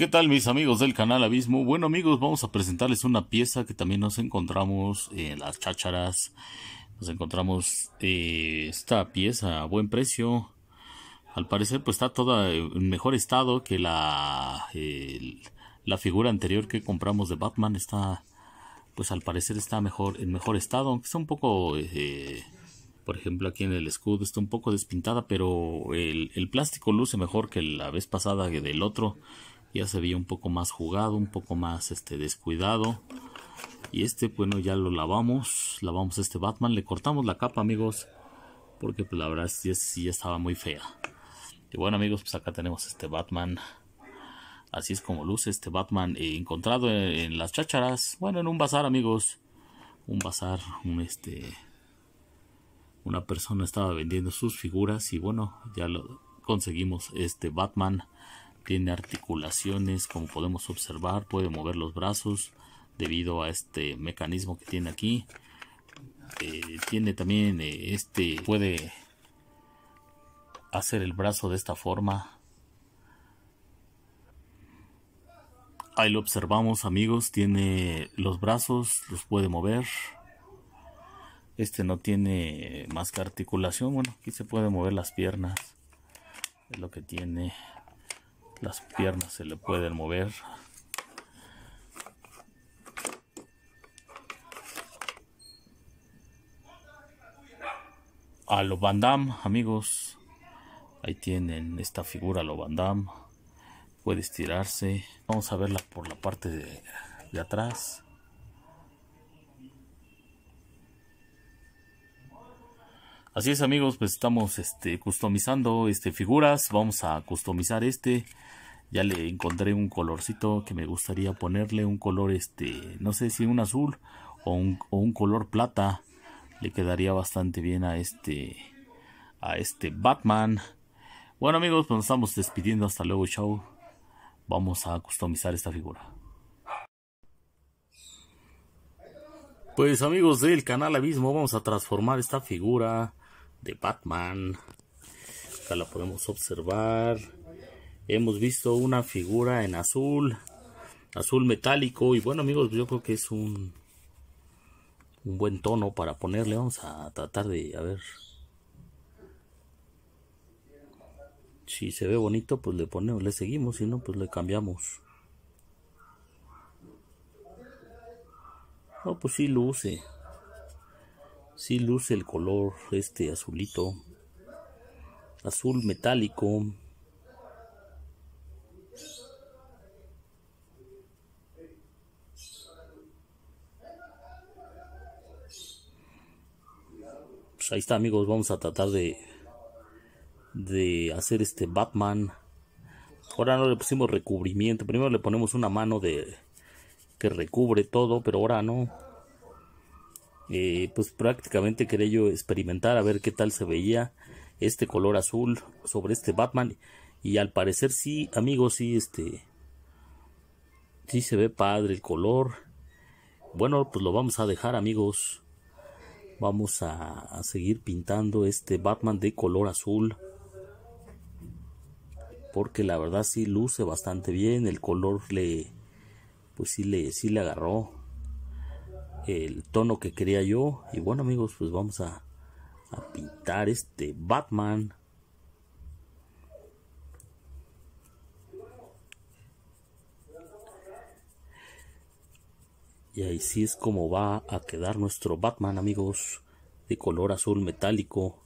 ¿Qué tal mis amigos del canal Abismo? Bueno amigos, vamos a presentarles una pieza que también nos encontramos en las chácharas. Nos encontramos eh, esta pieza a buen precio. Al parecer pues está toda en mejor estado que la, la figura anterior que compramos de Batman. Está pues al parecer está mejor en mejor estado. Aunque está un poco... Eh, por ejemplo aquí en el escudo está un poco despintada pero el, el plástico luce mejor que la vez pasada del otro ya se veía un poco más jugado un poco más este descuidado. Y este bueno ya lo lavamos lavamos este Batman le cortamos la capa amigos porque pues la verdad sí, sí ya estaba muy fea. Y bueno amigos pues acá tenemos este Batman. Así es como luce este Batman eh, encontrado en, en, las chácharas. Bueno en un bazar amigos. Un bazar un este una persona estaba vendiendo sus figuras y bueno, ya lo conseguimos. Este Batman tiene articulaciones, como podemos observar, puede mover los brazos debido a este mecanismo que tiene aquí. Eh, tiene también eh, este, puede hacer el brazo de esta forma. Ahí lo observamos amigos, tiene los brazos, los puede mover. Este no tiene más que articulación. Bueno, aquí se puede mover las piernas. Es lo que tiene. Las piernas se le pueden mover. A lo Van amigos. Ahí tienen esta figura lo Van Puede estirarse. Vamos a verla por la parte de atrás. Así es amigos, pues estamos este, customizando este, figuras, vamos a customizar este, ya le encontré un colorcito que me gustaría ponerle, un color este, no sé si un azul o un, color plata, le quedaría bastante bien a este, a este Batman. Bueno amigos, pues nos estamos despidiendo, hasta luego, chao, vamos a customizar esta figura. Pues amigos del canal Abismo, vamos a transformar esta figura de Batman. Acá la podemos observar. Hemos visto una figura en azul, azul metálico. Y bueno amigos, yo creo que es un, un buen tono para ponerle. Vamos a tratar de, a ver. Si se ve bonito, pues le ponemos, le seguimos. Si no, pues le cambiamos. No, pues sí luce sí luce el color este azulito. Azul metálico. Pues ahí está amigos. Vamos a tratar de de hacer este Batman. Ahora no le pusimos recubrimiento. Primero le ponemos una mano de que recubre todo pero ahora no eh, pues prácticamente quería yo experimentar a ver qué tal se veía este color azul sobre este Batman. Y al parecer sí amigos sí este sí se ve padre el color. Bueno pues lo vamos a dejar amigos. Vamos a, a seguir pintando este Batman de color azul. Porque la verdad sí luce bastante bien. El color le pues sí le sí le agarró el tono que quería yo. Y bueno amigos, pues vamos a, pintar este Batman. Y ahí sí es como va a quedar nuestro Batman amigos. De color azul metálico.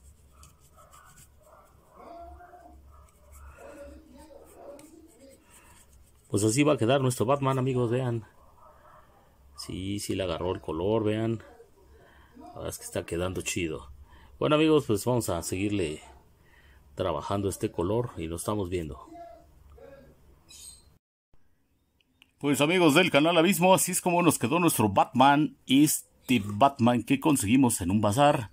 Pues así va a quedar nuestro Batman amigos, vean. Sí, sí le agarró el color, vean. La verdad es que está quedando chido. Bueno amigos, pues vamos a seguirle trabajando este color y lo estamos viendo. Pues amigos del canal Abismo, así es como nos quedó nuestro Batman, este Batman que conseguimos en un bazar.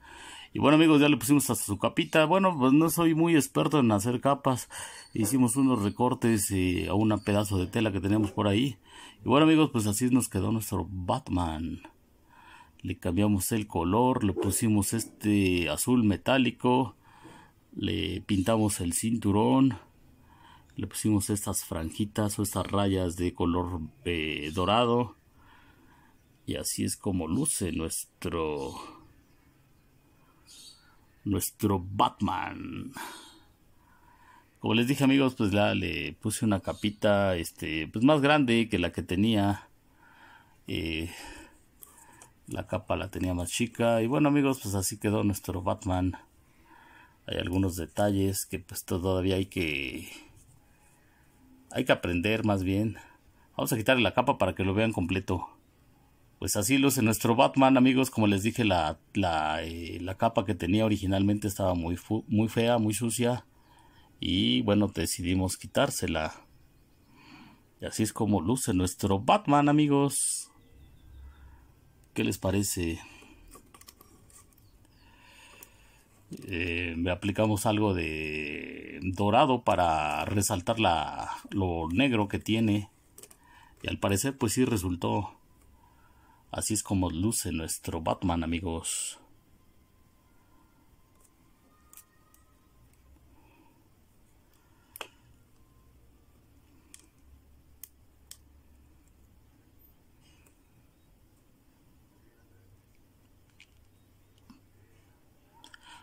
Y bueno amigos, ya le pusimos hasta su capita. Bueno, pues no soy muy experto en hacer capas. Hicimos unos recortes eh, a un pedazo de tela que teníamos por ahí. Y bueno amigos, pues así nos quedó nuestro Batman. Le cambiamos el color, le pusimos este azul metálico. Le pintamos el cinturón. Le pusimos estas franjitas o estas rayas de color eh, dorado. Y así es como luce nuestro nuestro Batman. Como les dije amigos, pues la, le puse una capita este, pues más grande que la que tenía. Eh, la capa la tenía más chica. Y bueno amigos, pues así quedó nuestro Batman. Hay algunos detalles que pues todavía hay que... Hay que aprender más bien. Vamos a quitarle la capa para que lo vean completo. Pues así luce nuestro Batman, amigos. Como les dije, la, la, eh, la capa que tenía originalmente estaba muy, muy fea, muy sucia. Y bueno, decidimos quitársela. Y así es como luce nuestro Batman, amigos. ¿Qué les parece? Eh, aplicamos algo de dorado para resaltar la, lo negro que tiene. Y al parecer pues sí resultó. Así es como luce nuestro Batman, amigos.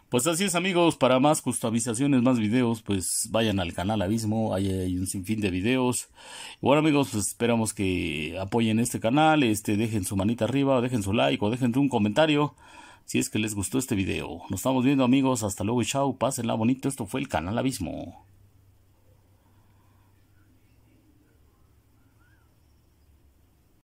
Pues así es amigos, para más customizaciones, más videos, pues vayan al canal Abismo, ahí hay un sinfín de videos. Bueno amigos, pues esperamos que apoyen este canal, este dejen su manita arriba, dejen su like o dejen un comentario si es que les gustó este video. Nos estamos viendo amigos, hasta luego y chao, pásenla bonito, esto fue el canal Abismo.